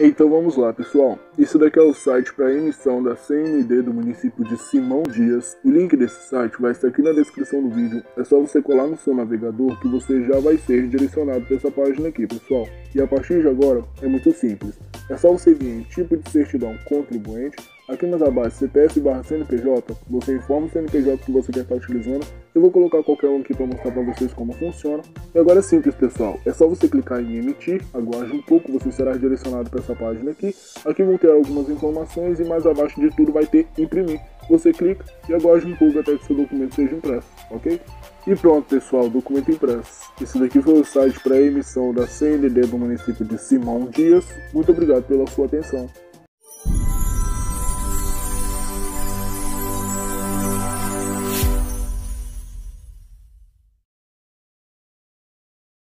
Então vamos lá, pessoal. Isso daqui é o site para emissão da CND do município de Simão Dias. O link desse site vai estar aqui na descrição do vídeo. É só você colar no seu navegador que você já vai ser direcionado para essa página aqui, pessoal. E a partir de agora é muito simples. É só você vir em tipo de certidão contribuinte Aqui nas abas CPF barra CNPJ, você informa o CNPJ que você quer estar utilizando. Eu vou colocar qualquer um aqui para mostrar para vocês como funciona. E agora é simples, pessoal. É só você clicar em emitir, aguarde um pouco, você será direcionado para essa página aqui. Aqui vão ter algumas informações e mais abaixo de tudo vai ter imprimir. Você clica e aguarde um pouco até que seu documento seja impresso, ok? E pronto, pessoal, documento impresso. Esse daqui foi o site para emissão da CND do município de Simão Dias. Muito obrigado pela sua atenção.